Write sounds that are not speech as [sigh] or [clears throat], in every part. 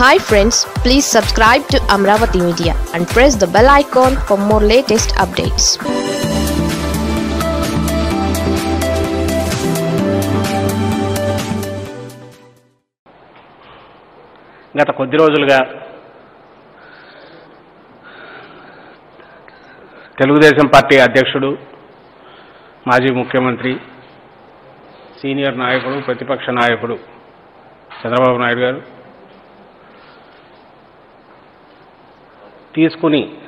Hi friends please subscribe to Amaravati media and press the bell icon for more latest updates గత కొద్ది రోజులుగా Telugu Desam party అధ్యక్షుడు మాజీ ముఖ్యమంత్రి సీనియర్ నాయకుడు ప్రతిపక్ష నాయకుడు చంద్రబాబు నాయుడు గారు తీసుకుని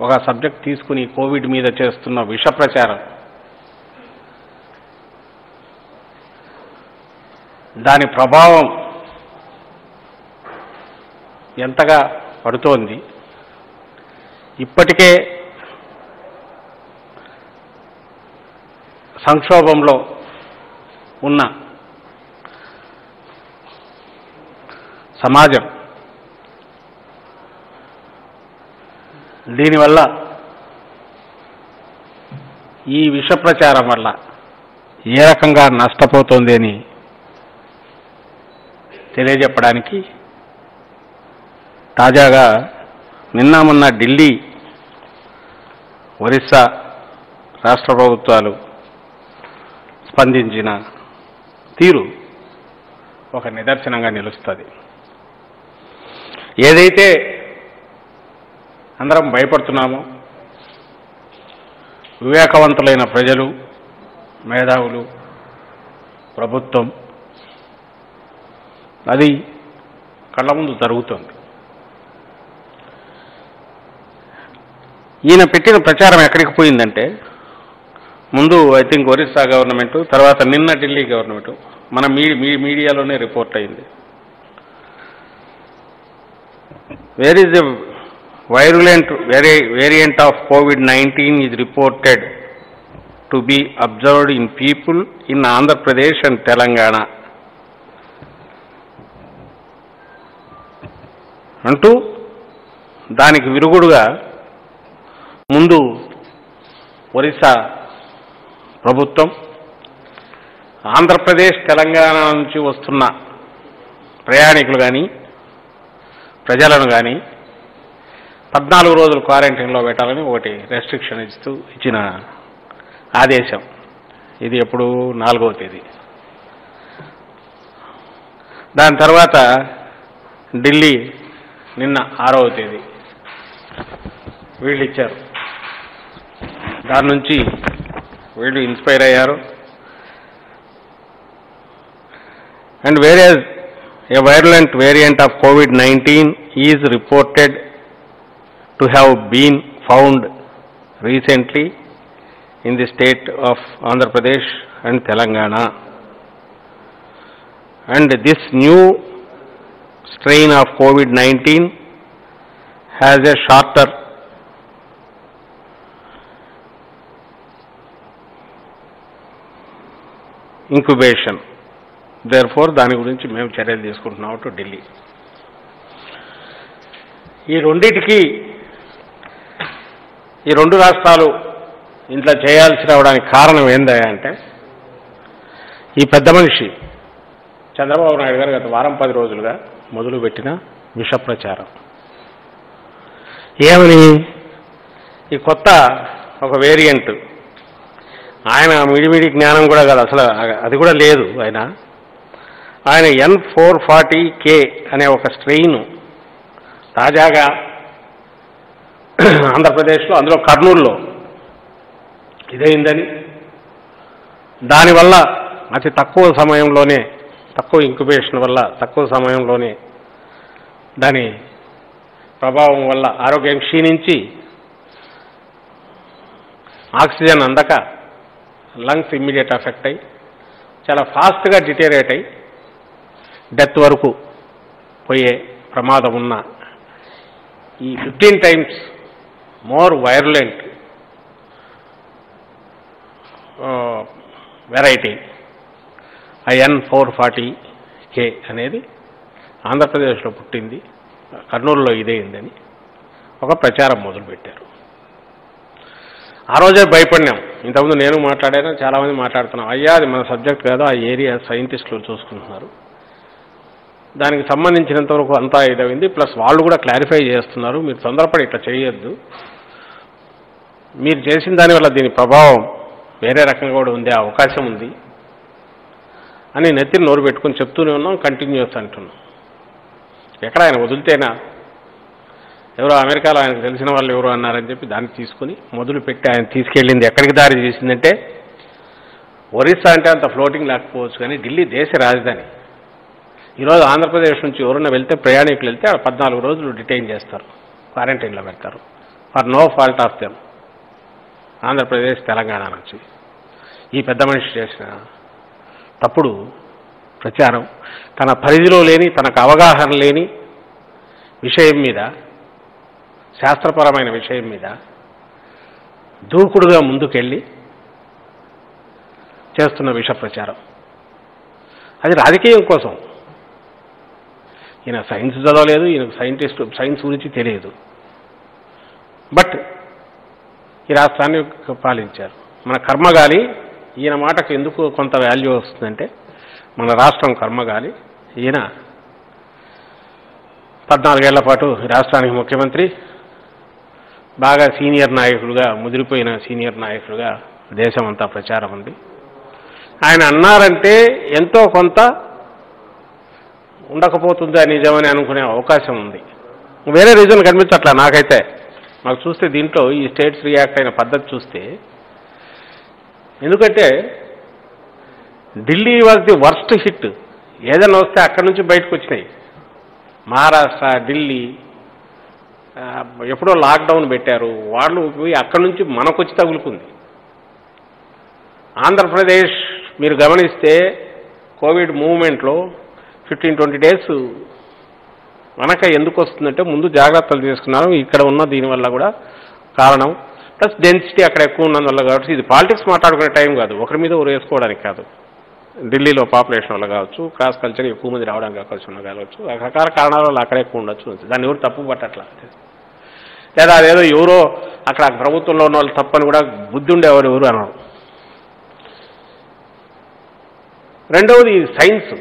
ఒక సబ్జెక్ట్ తీసుకుని కోవిడ్ మీద చేస్తున్న విష ప్రచారం. దాని ప్రభావం ఎంతగా పడుతోంది? ఇప్పటికే సంక్షోభంలో ఉన్న సమాజం దీనివల్ల ఈ విష ప్రచారం వల్ల ఏ రకంగా నష్టపోతుంది అని తెలియజెప్పడానికి తాజాగా నిన్న మొన్న ఢిల్లీ ఒరిస్సా రాష్ట్ర ప్రభుత్వాలు స్పందించిన తీరు ఒక నిదర్శనంగా నిలుస్తుంది. ఏదైతే అందరం భయపడుతున్నాము. వివేకవంతులైన ప్రజలు మేధావులు ప్రభుత్వం అది కళ్ళ ముందు జరుగుతుంది. ఈయన పెట్టిన ప్రచారం ఎక్కడికి పోయిందంటే ముందు ఐ థింక్ ఒరిస్సా గవర్నమెంట్ తర్వాత నిన్న ఢిల్లీ గవర్నమెంట్ మన మీ- మీడియాలోనే రిపోర్ట్ అయింది. వేర్ ఈజ్ ద వైరులెంట్ వేరే variant of COVID nineteen is reported to be observed in people in Andhra Pradesh and Telangana అంటూ దానికి విరుగుడుగా ముందు ఒరిస్సా ప్రభుత్వం ఆంధ్రప్రదేశ్ తెలంగాణ నుంచి వస్తున్న ప్రయాణికులు కానీ ప్రజలను కానీ పద్నాలుగు రోజులు క్వారంటైన్లో పెట్టాలని ఒకటి రెస్ట్రిక్షన్ ఇస్తూ ఇచ్చిన ఆదేశం. ఇది ఎప్పుడు నాలుగవ తేదీ. దాని తర్వాత ఢిల్లీ నిన్న ఆరవ తేదీ. వీళ్ళు ఇచ్చారు. దాని నుంచి వీళ్ళు ఇన్స్పైర్ అయ్యారు. అండ్ వేరే ఏ virulent variant of COVID nineteen is reported to have been found recently in the state of Andhra Pradesh and Telangana and this new strain of COVID-19 has a shorter there Therefore, దాని గురించి మేము చర్యలు తీసుకుంటున్నాం టు ఢిల్లీ. ఈ రెండింటికి ఈ రెండు రాష్ట్రాలు ఇంట్లో చేయాల్సి రావడానికి కారణం ఏందా అంటే ఈ పెద్ద మనిషి చంద్రబాబు నాయుడు గారు గత వారం పది రోజులుగా మొదలుపెట్టిన విష ప్రచారం ఏమని? ఈ కొత్త ఒక వేరియంట్ ఆయన మిడిమిడి జ్ఞానం కూడా కాదు అసలు అది కూడా లేదు ఆయన. ఆయన ఎన్ ఫోర్ ఫార్టీ కే అనే ఒక స్ట్రెయిన్ తాజాగా [clears throat] ఆంధ్రప్రదేశ్లో అందులో కర్నూలులో ఇదైందని. దానివల్ల అతి తక్కువ సమయంలోనే తక్కువ ఇంక్యుబేషన్ వల్ల తక్కువ సమయంలోనే దాని ప్రభావం వల్ల ఆరోగ్యం క్షీణించి ఆక్సిజన్ అందక లంగ్స్ ఇమ్మీడియట్ ఎఫెక్ట్ అయ్యి చాలా ఫాస్ట్గా డిటేరేట్ అయ్యి డెత్ వరకు పోయే ప్రమాదం ఉన్న ఈ fifteen times more virulent variety. I N four forty K అనేది ఆంధ్రప్రదేశ్లో పుట్టింది కర్నూలులో ఇదేందని ఒక ప్రచారం మొదలుపెట్టారు. ఆ రోజే భయపడినాం. ఇంతకుముందు నేను మాట్లాడాను చాలామంది మాట్లాడుతున్నాం. అయ్యా అది మన సబ్జెక్ట్ కాదు ఆ ఏరియా సైంటిస్టులు చూసుకుంటున్నారు. దానికి సంబంధించినంతవరకు అంతా ఇదైంది ప్లస్ వాళ్ళు కూడా క్లారిఫై చేస్తున్నారు మీరు తొందరపడి ఇట్లా చేయొద్దు. మీరు చేసిన దానివల్ల దీని ప్రభావం వేరే రకంగా కూడా ఉండే అవకాశం ఉంది అని నెత్తిని నోరు పెట్టుకుని చెప్తూనే ఉన్నాం కంటిన్యూస్ అంటున్నాం. ఎక్కడ ఆయన వదిలితేనా? ఎవరో అమెరికాలో ఆయనకు తెలిసిన వాళ్ళు ఎవరు అన్నారని చెప్పి దాన్ని తీసుకుని మొదలు పెట్టి ఆయన తీసుకెళ్ళింది ఎక్కడికి దారి చేసిందంటే ఒరిస్సా అంటే అంత ఫ్లోటింగ్ లేకపోవచ్చు కానీ ఢిల్లీ దేశ రాజధాని. ఈరోజు ఆంధ్రప్రదేశ్ నుంచి ఎవరన్నా వెళ్తే ప్రయాణికులు వెళ్తే ఆ పద్నాలుగు రోజులు డిటైన్ చేస్తారు క్వారంటైన్లో పెడతారు. For no fault of them Andhra Pradesh Telangana నుంచి. ఈ పెద్ద మనిషి చేసిన తప్పుడు ప్రచారం తన పరిధిలో లేని తనకు అవగాహన లేని విషయం మీద శాస్త్రపరమైన విషయం మీద దూకుడుగా ముందుకెళ్ళి చేస్తున్న విష ప్రచారం. అది రాజకీయం కోసం. ఈయన సైన్స్ చదవలేదు ఈయనకు సైంటిస్ట్ సైన్స్ గురించి తెలియదు. బట్ ఈ రాష్ట్రాన్ని పాలించారు. మన కర్మగాలి ఈయన మాటకు ఎందుకు కొంత వాల్యూ వస్తుందంటే మన రాష్ట్రం కర్మగాలి. ఈయన పద్నాలుగేళ్ళ పాటు ఈ రాష్ట్రానికి ముఖ్యమంత్రి బాగా సీనియర్ నాయకుడుగా ముదిరిపోయిన సీనియర్ నాయకుడుగా దేశం అంతా ప్రచారం ఉంది. ఆయన అన్నారంటే ఎంతో కొంత ఉండకపోతుందా నిజమని అనుకునే అవకాశం ఉంది. వేరే రీజన్ కనిపించట్లా నాకైతే. మాకు చూస్తే దీంట్లో ఈ స్టేట్స్ రియాక్ట్ అయిన పద్ధతి చూస్తే ఎందుకంటే Delhi was the worst hit ఏదైనా వస్తే అక్కడి నుంచి బయటకు వచ్చినాయి. మహారాష్ట్ర ఢిల్లీ ఎప్పుడో లాక్డౌన్ పెట్టారు. వాళ్ళు పోయి అక్కడి నుంచి మనకొచ్చి తగులుకుంది. ఆంధ్రప్రదేశ్ మీరు గమనిస్తే కోవిడ్ మూవ్మెంట్లో ఫిఫ్టీన్ ట్వంటీ డేస్ వెనక ఎందుకు వస్తుందంటే ముందు జాగ్రత్తలు తీసుకున్నారు. ఇక్కడ ఉన్న దీనివల్ల కూడా కారణం. ప్లస్ డెన్సిటీ అక్కడ ఎక్కువ ఉన్నందువల్ల కాబట్టి ఇది పాలిటిక్స్ మాట్లాడుకునే టైం కాదు. ఒకరి మీద ఒకరు వేసుకోవడానికి కాదు. ఢిల్లీలో పాపులేషన్ వల్ల కావచ్చు క్రాస్ కల్చర్ ఎక్కువ మంది రావడానికి కావచ్చు. కావచ్చు రకరకాల కారణాల వల్ల అక్కడ ఎక్కువ ఉండొచ్చు దాన్ని ఎవరు తప్పు పట్టట్లా? లేదా అదేదో ఎవరో అక్కడ ప్రభుత్వంలో ఉన్న వాళ్ళు తప్పని కూడా బుద్ధి ఉండేవారు ఎవరు అన్నారు రెండవది సైన్స్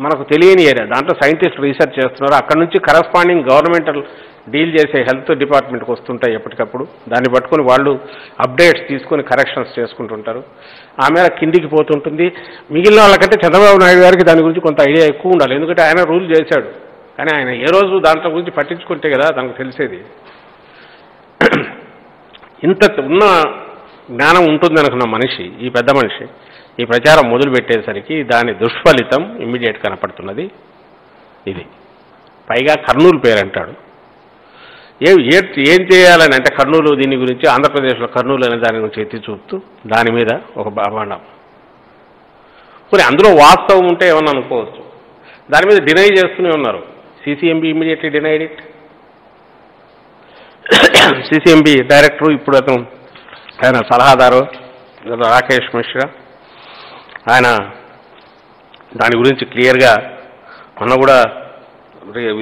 మనకు తెలియని ఏరియా. దాంట్లో సైంటిస్ట్ రీసెర్చ్ చేస్తున్నారు. అక్కడ నుంచి కరస్పాండింగ్ గవర్నమెంటల్ డీల్ చేసే హెల్త్ డిపార్ట్మెంట్కి వస్తుంటాయి ఎప్పటికప్పుడు. దాన్ని పట్టుకొని వాళ్ళు అప్డేట్స్ తీసుకొని కరెక్షన్స్ చేసుకుంటుంటారు. ఆ మేర కిందికి పోతుంటుంది. మిగిలిన వాళ్ళకంటే చంద్రబాబు నాయుడు గారికి దాని గురించి కొంత ఐడియా ఎక్కువ ఉండాలి. ఎందుకంటే ఆయన రూల్ చేశాడు. కానీ ఆయన ఏ రోజు దాంట్లో గురించి పట్టించుకుంటే కదా తనకు తెలిసేది. ఇంత ఉన్న జ్ఞానం ఉంటుంది అనుకున్న మనిషి ఈ పెద్ద మనిషి ఈ ప్రచారం మొదలుపెట్టేసరికి దాని దుష్ఫలితం ఇమ్మీడియట్ కనపడుతున్నది. ఇది. పైగా కర్నూలు పేరు అంటాడు ఏ ఏం చేయాలని అంటే కర్నూలు దీని గురించి ఆంధ్రప్రదేశ్లో కర్నూలు అనే దాని గురించి ఎత్తి చూపుతూ దాని మీద ఒక బాబాండం మరి అందులో వాస్తవం ఉంటే ఏమన్నా అనుకోవచ్చు. దాని మీద డినై చేస్తూనే ఉన్నారు. CCMB immediately denied it CCMB director ఇప్పుడు అతను ఆయన సలహాదారు రాకేష్ మిశ్రా. ఆయన దాని గురించి క్లియర్గా మొన్న కూడా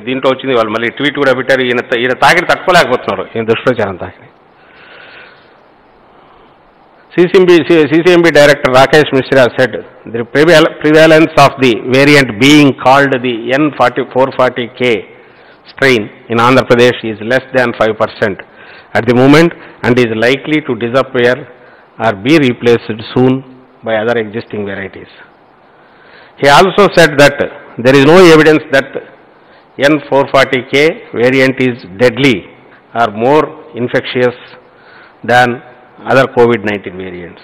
దీంట్లో వచ్చింది వాళ్ళు మళ్ళీ ట్వీట్ కూడా పెట్టారు ఈయన ఈయన తాకిడి తట్టుకోలేకపోతున్నారు ఈయన దుష్ప్రచారం తాకిడి CCMB CCMB director Rakesh Mishra said the prevail prevalence of the variant being called the N forty four forty K strain in Andhra Pradesh is less than five percent at the moment and is likely to disappear or be replaced soon by other existing varieties. He also said that there is no evidence that N440K variant is deadly or more infectious than other COVID-19 variants.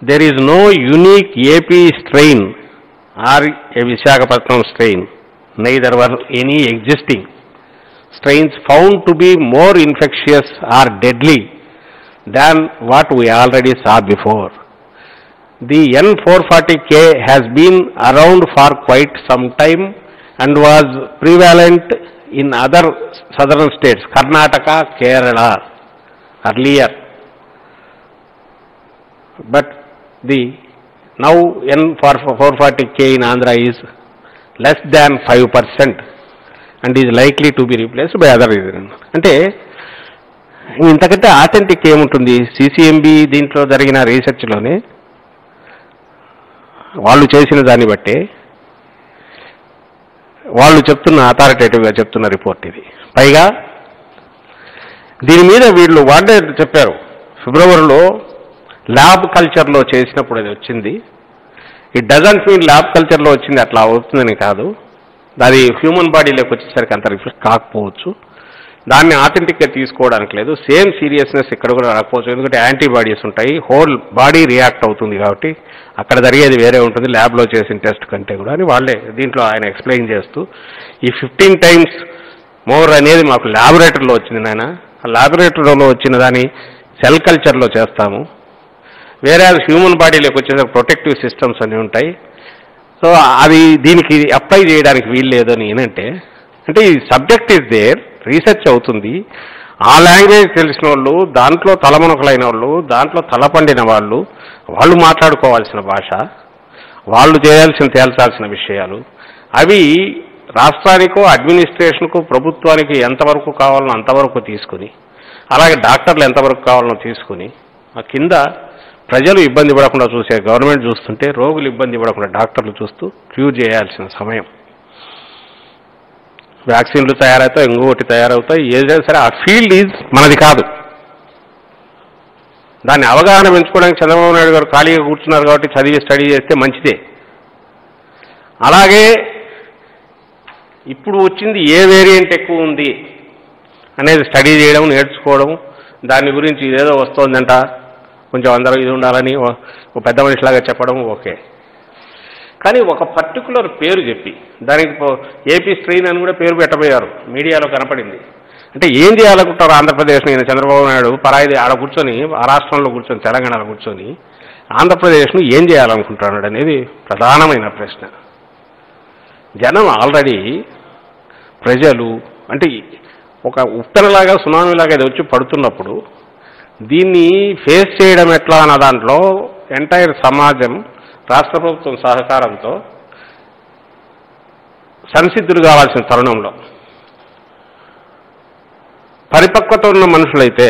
There is no unique AP strain or a Visakhapatnam strain, neither were any existing strains found to be more infectious or deadly than what we already saw before. The N440K has been around for quite some time and was prevalent in other southern states, Karnataka, Kerala, earlier. But the now N440K in Andhra is less than 5% and is likely to be replaced by other reason. అంటే ఇంతకంటే authentic ఏముంటుంది CCMB దీంట్లో జరిగిన రీసెర్చ్లోనే వాళ్ళు చేసిన దాన్ని బట్టే వాళ్ళు చెప్తున్న అథారిటేటివ్గా చెప్తున్న రిపోర్ట్ ఇది. పైగా దీని మీద వీళ్ళు వాళ్ళే చెప్పారు. ఫిబ్రవరిలో ల్యాబ్ కల్చర్లో చేసినప్పుడు అది వచ్చింది. ఇట్ డజంట్ మీన్ ల్యాబ్ కల్చర్లో వచ్చింది అట్లా అవుతుందని కాదు. అది హ్యూమన్ బాడీలోకి వచ్చేసరికి అంత రిఫ్లెక్ట్ కాకపోవచ్చు. దాన్ని ఆథెంటిక్గా తీసుకోవడానికి లేదు. సేమ్ సీరియస్నెస్ ఇక్కడ కూడా రాకపోవచ్చు. ఎందుకంటే యాంటీబాడీస్ ఉంటాయి. హోల్ బాడీ రియాక్ట్ అవుతుంది కాబట్టి అక్కడ జరిగేది వేరే ఉంటుంది. ల్యాబ్లో చేసిన టెస్ట్ కంటే కూడా అని వాళ్ళే దీంట్లో ఆయన ఎక్స్ప్లెయిన్ చేస్తూ ఈ ఫిఫ్టీన్ టైమ్స్ మోర్ అనేది మాకు ల్యాబొరేటరీలో వచ్చింది నాయన. ఆ ల్యాబొరేటరీలో వచ్చిన దాన్ని సెల్ కల్చర్లో చేస్తాము. వేరే హ్యూమన్ బాడీలోకి వచ్చేసరికి ప్రొటెక్టివ్ సిస్టమ్స్ అన్నీ ఉంటాయి. సో అది దీనికి అప్లై చేయడానికి వీలు లేదని ఏనంటే అంటే ఈ సబ్జెక్ట్ ఇస్ దేర్ రీసెర్చ్ అవుతుంది. ఆ లాంగ్వేజ్ తెలిసిన వాళ్ళు దాంట్లో తలమునకలైన వాళ్ళు దాంట్లో తలపండిన వాళ్ళు వాళ్ళు మాట్లాడుకోవాల్సిన భాష వాళ్ళు చేయాల్సిన తేల్చాల్సిన విషయాలు అవి రాష్ట్రానికో అడ్మినిస్ట్రేషన్కు ప్రభుత్వానికి ఎంతవరకు కావాలనో అంతవరకు తీసుకుని అలాగే డాక్టర్లు ఎంతవరకు కావాలనో తీసుకుని ఆ కింద ప్రజలు ఇబ్బంది పడకుండా చూసే గవర్నమెంట్ చూస్తుంటే రోగులు ఇబ్బంది పడకుండా డాక్టర్లు చూస్తూ క్యూర్ చేయాల్సిన సమయం. వ్యాక్సిన్లు తయారవుతాయి ఇంకొకటి తయారవుతాయి. ఏదైనా సరే ఆ ఫీల్డ్ ఈజ్ మనది కాదు. దాన్ని అవగాహన పెంచుకోవడానికి చంద్రబాబు నాయుడు గారు ఖాళీగా కూర్చున్నారు కాబట్టి చదివి స్టడీ చేస్తే మంచిదే. అలాగే ఇప్పుడు వచ్చింది ఏ వేరియంట్ ఎక్కువ ఉంది అనేది స్టడీ చేయడం నేర్చుకోవడం. దాని గురించి ఇదేదో వస్తోందంట. కొంచెం అందరూ ఇది ఉండాలని ఒక పెద్ద మనిషిలాగా చెప్పడం ఓకే. కానీ ఒక పర్టికులర్ పేరు చెప్పి దానికి ఏపీ స్ట్రెయిన్ అని కూడా పేరు పెట్టబోయారు. మీడియాలో కనపడింది. అంటే ఏం చేయాలనుకుంటారు ఆంధ్రప్రదేశ్ నేను? చంద్రబాబు నాయుడు పరాయిది ఆడ కూర్చొని ఆ రాష్ట్రంలో కూర్చొని తెలంగాణలో కూర్చొని ఆంధ్రప్రదేశ్ను ఏం చేయాలనుకుంటున్నాడు అనేది ప్రధానమైన ప్రశ్న. జనం ఆల్రెడీ ప్రజలు అంటే ఒక ఉత్తరలాగా సునామీలాగా ఇది వచ్చి పడుతున్నప్పుడు దీన్ని ఫేస్ చేయడం ఎట్లా అన్న దాంట్లో ఎంటైర్ సమాజం రాష్ట్ర ప్రభుత్వం సహకారంతో సంసిద్ధులు కావాల్సిన తరుణంలో పరిపక్వత ఉన్న మనుషులైతే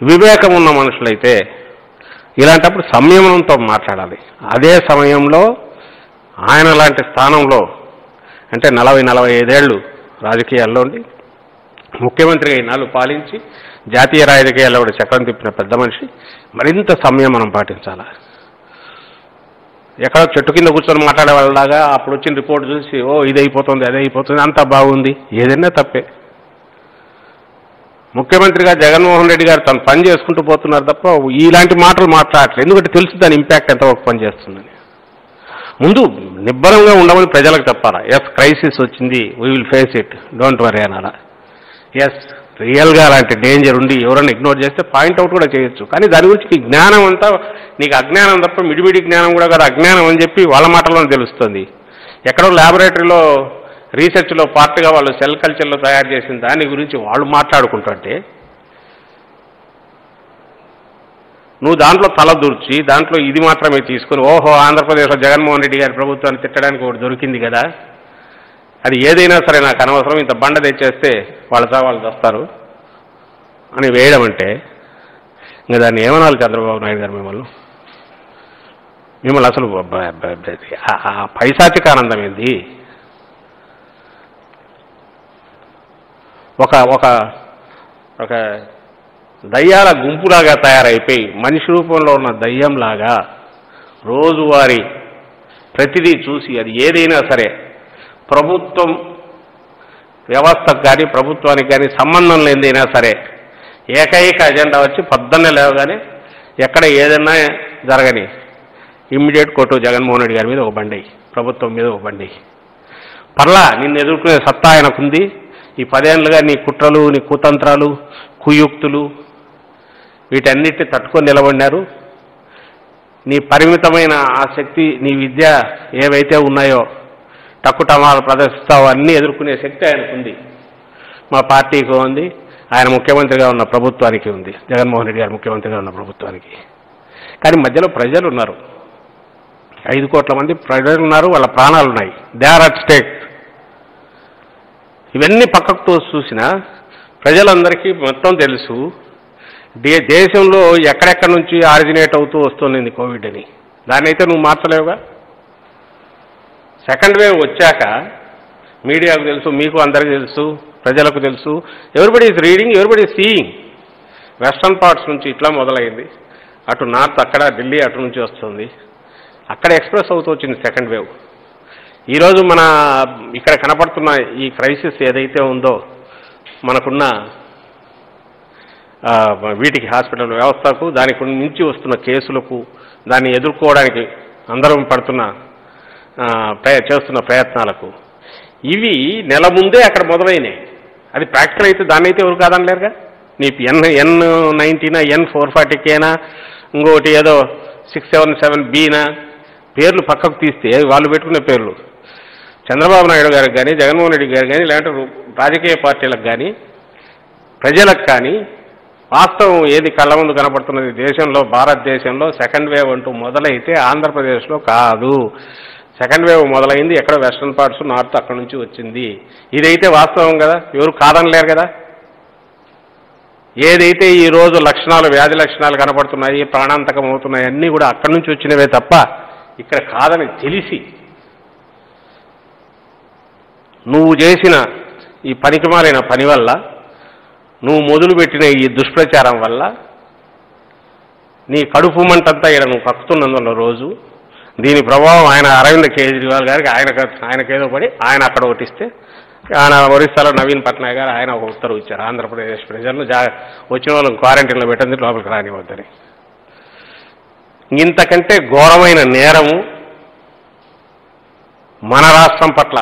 వివేకం ఉన్న మనుషులైతే ఇలాంటప్పుడు సంయమనంతో మాట్లాడాలి. అదే సమయంలో ఆయన లాంటి స్థానంలో అంటే నలభై నలభై ఐదేళ్ళు రాజకీయాల్లో ఉండి ముఖ్యమంత్రిగా ఈనాళ్ళు పాలించి జాతీయ రాజకీయాల్లో కూడా చక్రం తిప్పిన పెద్ద మనిషి మరింత సంయమనం పాటించాలి? ఎక్కడో చెట్టు కింద కూర్చొని మాట్లాడే వాళ్ళలాగా అప్పుడు వచ్చిన రిపోర్ట్ చూసి ఓ ఇది అయిపోతుంది అదే అయిపోతుంది అంతా బాగుంది. ఏదైనా తప్పే. ముఖ్యమంత్రిగా జగన్మోహన్ రెడ్డి గారు తను పని చేసుకుంటూ పోతున్నారు తప్ప ఇలాంటి మాటలు మాట్లాడట్లేదు. ఎందుకంటే తెలుసు దాని ఇంపాక్ట్ ఎంతవరకు పని చేస్తుందని. ముందు నిబ్బరంగా ఉండమని ప్రజలకు చెప్పాలా? ఎస్ క్రైసిస్ వచ్చింది we will face it don't worry అనాలా. ఎస్ రియల్గా అలాంటి డేంజర్ ఉండి ఎవరైనా ఇగ్నోర్ చేస్తే పాయింట్అవుట్ కూడా చేయొచ్చు. కానీ దాని గురించి జ్ఞానం అంతా నీకు అజ్ఞానం తప్ప మిడిమిడి జ్ఞానం కూడా కాదు. అజ్ఞానం అని చెప్పి వాళ్ళ మాటలోనే తెలుస్తుంది. ఎక్కడో ల్యాబొరేటరీలో రీసెర్చ్లో పార్ట్గా వాళ్ళు సెల్ కల్చర్లో తయారు చేసిన దాని గురించి వాళ్ళు మాట్లాడుకుంటుంటే నువ్వు దాంట్లో తలదూర్చి దాంట్లో ఇది మాత్రమే తీసుకుని ఓహో ఆంధ్రప్రదేశ్లో జగన్మోహన్ రెడ్డి గారి ప్రభుత్వాన్ని తిట్టడానికి ఒకటి దొరికింది కదా. అది ఏదైనా సరే నాకు అనవసరం ఇంత బండ తెచ్చేస్తే వాళ్ళ వాళ్ళు వస్తారు అని వేయడం అంటే ఇంకా దాన్ని ఏమనాలి చంద్రబాబు నాయుడు గారు మిమ్మల్ని? మిమ్మల్ని అసలు ఆ- పైశాచిక ఆనందం ఏంది? ఒక ఒక ఒక దయ్యాల గుంపులాగా తయారైపోయి మనిషి రూపంలో ఉన్న దయ్యంలాగా రోజువారీ ప్రతిదీ చూసి అది ఏదైనా సరే ప్రభుత్వం వ్యవస్థకు కానీ ప్రభుత్వానికి కానీ సంబంధం లేనిదైనా సరే ఏకైక అజెండా వచ్చి పొద్దున్నే లేవగానే ఎక్కడ ఏదైనా జరగని ఇమ్మీడియట్ కొట్టు జగన్మోహన్ రెడ్డి గారి మీద ఒక బండి ప్రభుత్వం మీద ఒక బండి. పర్లా నిన్ను ఎదుర్కొనే సత్తా ఆయనకుంది. ఈ పదేళ్ళుగా నీ కుట్రలు నీ కుతంత్రాలు కుయుక్తులు వీటన్నిటిని తట్టుకొని నిలబడినారు. నీ పరిమితమైన ఆ శక్తి నీ విద్య ఏవైతే ఉన్నాయో టక్కుటమాలు ప్రదర్శిస్తావు అన్నీ ఎదుర్కొనే శక్తి ఆయనకుంది. మా పార్టీకి ఉంది. ఆయన ముఖ్యమంత్రిగా ఉన్న ప్రభుత్వానికి ఉంది. జగన్మోహన్ రెడ్డి గారు ముఖ్యమంత్రిగా ఉన్న ప్రభుత్వానికి. కానీ మధ్యలో ప్రజలు ఉన్నారు. ఐదు కోట్ల మంది ప్రజలు ఉన్నారు. వాళ్ళ ప్రాణాలు ఉన్నాయి దే ఆర్ అట్ స్టేక్ ఇవన్నీ పక్కకు చూసినా ప్రజలందరికీ మొత్తం తెలుసు. దేశంలో ఎక్కడెక్కడి నుంచి ఆరిజినేట్ అవుతూ వస్తుంది కోవిడ్ అని. దాన్నైతే నువ్వు మార్చలేవుగా? సెకండ్ వేవ్ వచ్చాక మీడియాకు తెలుసు మీకు అందరికీ తెలుసు ప్రజలకు తెలుసు. Everybody is reading everybody seeing western parts నుంచి ఇట్లా మొదలైంది. అటు నార్త్ అక్కడ ఢిల్లీ అటు నుంచి వస్తుంది. అక్కడ ఎక్స్ప్రెస్ అవుతూ వచ్చింది సెకండ్ వేవ్ ఈరోజు మన ఇక్కడ కనపడుతున్న ఈ క్రైసిస్ ఏదైతే ఉందో మనకున్న వీటికి హాస్పిటల్ వ్యవస్థకు దానికి మించి వస్తున్న కేసులకు దాన్ని ఎదుర్కోవడానికి అందరం పడుతున్న చేస్తున్న ప్రయత్నాలకు. ఇవి నెల ముందే అక్కడ మొదలైనవి అది ప్రాక్టికల్ అయితే దాన్ని అయితే ఎవరు కాదనలేరుగా? నీ ఎన్ ఎన్ నైన్టీనా ఎన్ ఫోర్ ఫార్టీకేనా ఇంకోటి ఏదో సిక్స్ సెవెన్ సెవెన్ బీనా పేర్లు పక్కకు తీస్తే వాళ్ళు పెట్టుకునే పేర్లు. చంద్రబాబు నాయుడు గారికి కానీ జగన్మోహన్ రెడ్డి గారికి కానీ లేదంటే రాజకీయ పార్టీలకు కానీ ప్రజలకు కానీ వాస్తవం ఏది కళ్ళ ముందు కనపడుతున్నది దేశంలో భారతదేశంలో సెకండ్ వేవ్ అంటూ మొదలైతే ఆంధ్రప్రదేశ్లో కాదు. సెకండ్ వేవ్ మొదలైంది ఎక్కడ వెస్ట్రన్ పార్ట్స్ నార్త్ అక్కడ నుంచి వచ్చింది. ఇదైతే వాస్తవం కదా? ఎవరు కాదనలేరు కదా? ఏదైతే ఈ రోజు లక్షణాలు వ్యాధి లక్షణాలు కనపడుతున్నాయి ప్రాణాంతకం అవుతున్నాయి అన్నీ కూడా అక్కడి నుంచి వచ్చినవే తప్ప ఇక్కడ కాదని తెలిసి నువ్వు చేసిన ఈ పనికిమాలిన పని వల్ల నువ్వు మొదలుపెట్టిన ఈ దుష్ప్రచారం వల్ల నీ కడుపు మంటంతా ఇక్కడ నువ్వు కక్కుతున్నందున రోజు దీని ప్రభావం ఆయన అరవింద్ కేజ్రీవాల్ గారికి ఆయన ఆయనకేదో పడి ఆయన అక్కడ ఓటిస్తే ఆయన ఒరిస్సాలో నవీన్ పట్నాయక్ గారు ఆయన ఒక ఉత్తర్వు ఇచ్చారు. ఆంధ్రప్రదేశ్ ప్రజలను జా వచ్చిన వాళ్ళని క్వారంటైన్లో పెట్టండి లోపలికి రానివద్దని ఇంతకంటే ఘోరమైన నేరము మన రాష్ట్రం పట్ల.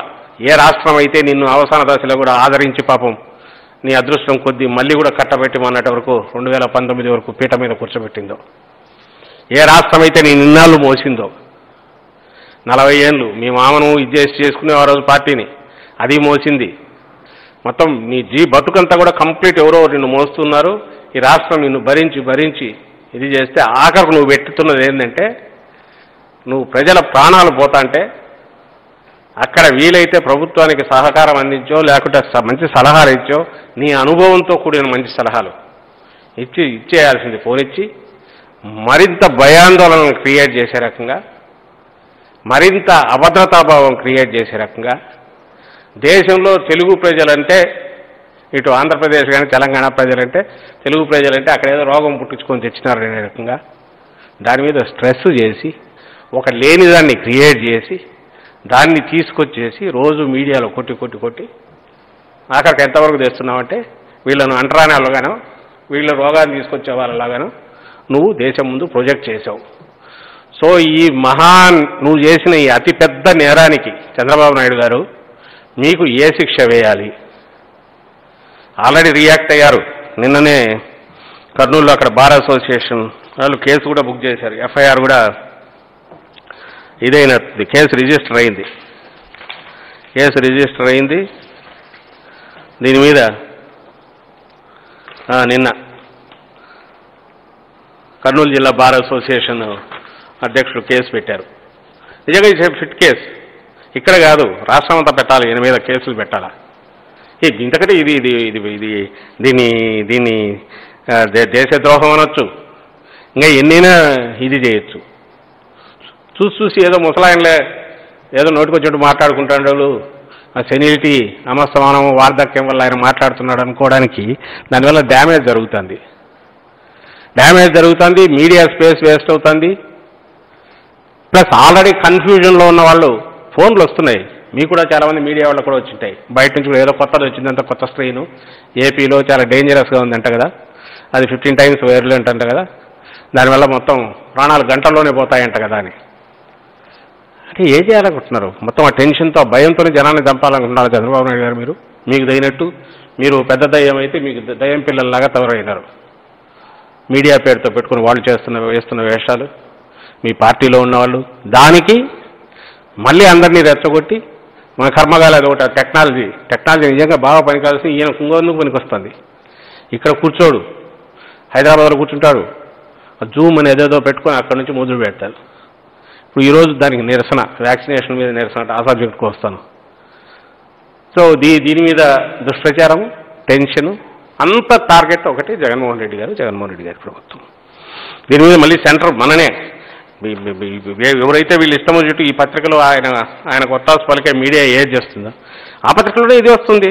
ఏ రాష్ట్రం అయితే నిన్ను అవసాన దశలో కూడా ఆదరించి పాపం నీ అదృష్టం కొద్ది మళ్ళీ కూడా కట్టబెట్టి వరకు రెండు వేల పంతొమ్మిది వరకు పీఠ మీద కూర్చోబెట్టిందో. ఏ రాష్ట్రం అయితే నీ నిన్నాళ్ళు మోసిందో నలభై ఏళ్ళు. మీ మామను ఇది చేసి చేసుకునే ఆ రోజు పార్టీని. అది మోసింది. మొత్తం నీ జీ బతుకంతా కూడా కంప్లీట్ ఎవరో నిన్ను మోస్తున్నారు. ఈ రాష్ట్రం నిన్ను భరించి భరించి ఇది చేస్తే ఆఖరికి నువ్వు పెట్టుతున్నది ఏంటంటే నువ్వు ప్రజల ప్రాణాలు పోతాంటే అక్కడ వీలైతే ప్రభుత్వానికి సహకారం అందించో లేకుంటే స- మంచి సలహాలు ఇచ్చో నీ అనుభవంతో కూడిన మంచి సలహాలు. ఇచ్చి ఇచ్చేయాల్సింది ఫోన్ ఇచ్చి మరింత భయాందోళనను క్రియేట్ చేసే రకంగా మరింత అభద్రతాభావం క్రియేట్ చేసే రకంగా దేశంలో తెలుగు ప్రజలంటే ఇటు ఆంధ్రప్రదేశ్ కానీ తెలంగాణ ప్రజలంటే తెలుగు ప్రజలంటే అక్కడేదో రోగం పుట్టించుకొని తెచ్చినారు అనే రకంగా దాని మీద స్ట్రెస్ చేసి ఒక లేనిదాన్ని క్రియేట్ చేసి దాన్ని తీసుకొచ్చేసి రోజు మీడియాలో కొట్టి కొట్టి కొట్టి అక్కడికి ఎంతవరకు తెస్తున్నావంటే వీళ్ళను అంటరానాలుగాను వీళ్ళ రోగాన్ని తీసుకొచ్చే వాళ్ళలాగాను నువ్వు దేశం ముందు ప్రొజెక్ట్ చేసావు సో ఈ మహాన్ నువ్వు చేసిన ఈ అతిపెద్ద నేరానికి చంద్రబాబు నాయుడు గారు మీకు ఏ శిక్ష వేయాలి? ఆల్రెడీ రియాక్ట్ అయ్యారు. నిన్ననే కర్నూలులో అక్కడ బార్ అసోసియేషన్ వాళ్ళు కేసు కూడా బుక్ చేశారు. ఎఫ్ఐఆర్ కూడా ఇదైనది. కేసు రిజిస్టర్ అయింది. కేసు రిజిస్టర్ అయింది. దీని మీద నిన్న కర్నూలు జిల్లా బార్ అసోసియేషన్ అధ్యక్షుడు కేసు పెట్టారు. నిజంగా ఇది ఫిట్ కేసు. ఇక్కడ కాదు రాష్ట్రం అంతా పెట్టాలి ఈయన మీద కేసులు పెట్టాలా? ఇంతకంటే ఇది ఇది ఇది ఇది దీన్ని దీన్ని దేశద్రోహం అనొచ్చు. ఇంకా ఎన్నైనా ఇది చేయొచ్చు. చూసి చూసి ఏదో ముసలాయనలే ఏదో నోటికొచ్చినట్టు మాట్లాడుకుంటాడు వాళ్ళు ఆ సెనిలిటీ అమస్తమానం వార్ధక్యం వల్ల ఆయన మాట్లాడుతున్నాడు అనుకోవడానికి దానివల్ల డ్యామేజ్ జరుగుతుంది. డ్యామేజ్ జరుగుతుంది మీడియా స్పేస్ వేస్ట్ అవుతుంది. ప్లస్ ఆల్రెడీ కన్ఫ్యూజన్లో ఉన్న వాళ్ళు ఫోన్లు వస్తున్నాయి. మీకు కూడా చాలామంది మీడియా వాళ్ళు కూడా వచ్చింటాయి. బయట నుంచి కూడా ఏదో కొత్తది వచ్చిందంత కొత్త స్క్రీన్ ఏపీలో చాలా డేంజరస్గా ఉందంట కదా. అది ఫిఫ్టీన్ టైమ్స్ వేర్లెంట్ అంట కదా. దానివల్ల మొత్తం ప్రాణాలు గంటల్లోనే పోతాయంట కదా అని. అంటే ఏం చేయాలనుకుంటున్నారు? మొత్తం ఆ టెన్షన్తో ఆ భయంతోనే జనాన్ని చంపాలనుకుంటున్నారు చంద్రబాబు నాయుడు గారు మీరు. మీకు దైనట్టు మీరు పెద్ద దయ్యం అయితే మీకు దయ్యం పిల్లల్లాగా తవరైనారు మీడియా పేరుతో పెట్టుకుని వాళ్ళు చేస్తున్న వేస్తున్న వేషాలు. మీ పార్టీలో ఉన్నవాళ్ళు. దానికి మళ్ళీ అందరినీ రెచ్చగొట్టి మన కర్మగాలి అది ఒకటి టెక్నాలజీ టెక్నాలజీ నిజంగా బాగా పనికాల్సి ఈయన కుంగోందుకు పనికొస్తుంది. ఇక్కడ కూర్చోడు. హైదరాబాద్లో కూర్చుంటాడు. జూమ్ అని ఏదేదో పెట్టుకొని అక్కడ నుంచి మొదలు పెడతారు ఇప్పుడు ఈరోజు దానికి నిరసన వ్యాక్సినేషన్ మీద నిరసన అంటే ఆ సబ్జెక్ట్కి వస్తాను. సో దీ దీని మీద దుష్ప్రచారం టెన్షన్ అంత టార్గెట్ ఒకటి జగన్మోహన్ రెడ్డి గారు జగన్మోహన్ రెడ్డి గారి ప్రభుత్వం. దీని మీద మళ్ళీ సెంటర్ మననే. ఎవరైతే వీళ్ళు ఇష్టమో వచ్చినట్టు ఈ పత్రికలో ఆయన ఆయన కొత్త పలికే మీడియా ఏది చేస్తుందో ఆ పత్రికలోనే ఇది వస్తుంది.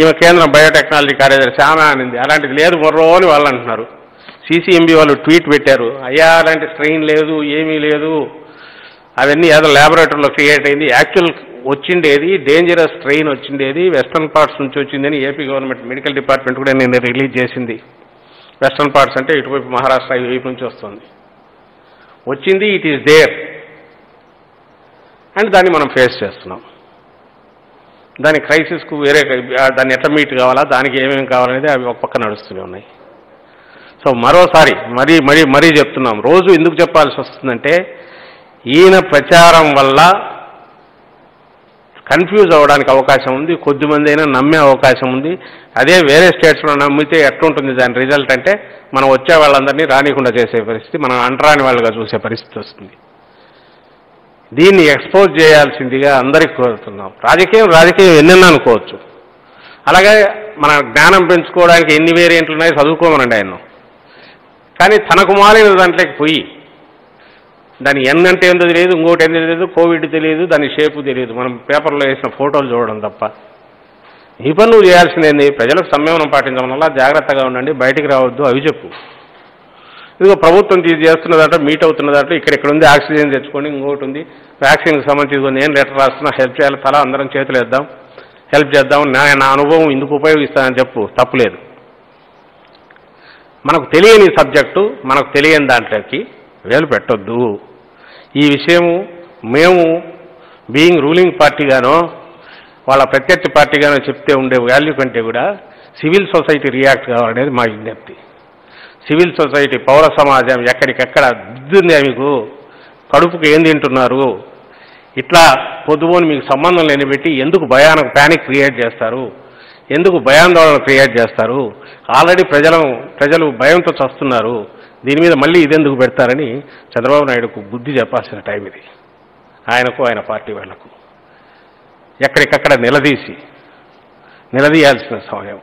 ఈమె కేంద్రం బయోటెక్నాలజీ కార్యదర్శి ఆమె అనింది. అలాంటిది లేదు మొర్రో అని వాళ్ళు అంటున్నారు. సీసీఎంబీ వాళ్ళు ట్వీట్ పెట్టారు. అయ్యా అలాంటి స్ట్రెయిన్ లేదు ఏమీ లేదు. అవన్నీ ఏదో ల్యాబొరేటరీలో క్రియేట్ అయింది. యాక్చువల్ వచ్చిండేది డేంజరస్ స్ట్రెయిన్ వచ్చిండేది వెస్ట్రన్ పార్ట్స్ నుంచి వచ్చిందని ఏపీ గవర్నమెంట్ మెడికల్ డిపార్ట్మెంట్ కూడా నేను రిలీజ్ చేసింది. వెస్ట్రన్ పార్ట్స్ అంటే ఇటువైపు మహారాష్ట్ర ఈ వైపు నుంచి వస్తుంది. వచ్చింది ఇట్ ఈస్ దేర్ అండ్ దాన్ని మనం ఫేస్ చేస్తున్నాం. దాని క్రైసిస్కు వేరే దాన్ని ఎట్లా మీట్ కావాలా దానికి ఏమేమి కావాలనేది అవి ఒక పక్క నడుస్తూనే ఉన్నాయి. సో మరోసారి మరీ మరీ మరీ చెప్తున్నాం. రోజు ఎందుకు చెప్పాల్సి వస్తుందంటే ఈయన ప్రచారం వల్ల కన్ఫ్యూజ్ అవ్వడానికి అవకాశం ఉంది. కొద్దిమంది అయినా నమ్మే అవకాశం ఉంది. అదే వేరే స్టేట్స్లో నమ్మితే ఎట్లుంటుంది దాని రిజల్ట్ అంటే మనం వచ్చే వాళ్ళందరినీ రానికుండా చేసే పరిస్థితి మనం అంటరాని వాళ్ళుగా చూసే పరిస్థితి వస్తుంది. దీన్ని ఎక్స్పోజ్ చేయాల్సిందిగా అందరికి కోరుతున్నాం. రాజకీయం రాజకీయం ఎన్నెన్న అనుకోవచ్చు. అలాగే మన జ్ఞానం పెంచుకోవడానికి ఎన్ని వేరియంట్లు ఉన్నాయో చదువుకోమనండి ఆయన కానీ తనకు మాలిన దాంట్లోకి పోయి దాని ఎన్ అంటే ఏందో తెలియదు ఇంకోటి ఏందో తెలియదు కోవిడ్ తెలియదు దాని షేపు తెలియదు. మనం పేపర్లో వేసిన ఫోటోలు చూడడం తప్ప. ఈ పని నువ్వు చేయాల్సిందేంది ప్రజలకు సంయమనం పాటించడం వల్ల జాగ్రత్తగా ఉండండి బయటికి రావద్దు అవి చెప్పు. ఇదిగో ప్రభుత్వం ఇది చేస్తున్నదంటే మీట్ అవుతున్నదంటే ఇక్కడ ఇక్కడ ఉంది ఆక్సిజన్ తెచ్చుకోండి ఇంకోటి ఉంది. వ్యాక్సిన్కి సంబంధించి నేను లెటర్ రాస్తున్నా హెల్ప్ చేయాలి తలా అందరం చేతులు వేద్దాం. హెల్ప్ చేద్దాం నా నా అనుభవం ఇందుకు ఉపయోగిస్తానని చెప్పు తప్పులేదు మనకు తెలియని సబ్జెక్టు మనకు తెలియని దాంట్లోకి వేలు పెట్టొద్దు. ఈ విషయము మేము బీయింగ్ రూలింగ్ పార్టీగానో వాళ్ళ ప్రత్యర్థి పార్టీగానో చెప్తే ఉండే వాల్యూ కంటే కూడా సివిల్ సొసైటీ రియాక్ట్ కావాలనేది మా విజ్ఞప్తి. సివిల్ సొసైటీ పౌర సమాజం ఎక్కడికెక్కడ దిద్దుంది మీకు కడుపుకు ఏం తింటున్నారు ఇట్లా పొద్దుపోని మీకు సంబంధం లేనిబెట్టి ఎందుకు భయానక ప్యానిక్ క్రియేట్ చేస్తారు ఎందుకు భయాందోళన క్రియేట్ చేస్తారు ఆల్రెడీ ప్రజలు ప్రజలు భయంతో చస్తున్నారు దీని మీద మళ్ళీ ఇదెందుకు పెడతారని చంద్రబాబు నాయుడుకు బుద్ధి చెప్పాల్సిన టైం ఇది. ఆయనకు ఆయన పార్టీ వాళ్ళకు ఎక్కడికక్కడ నిలదీసి నిలదీయాల్సిన సమయం.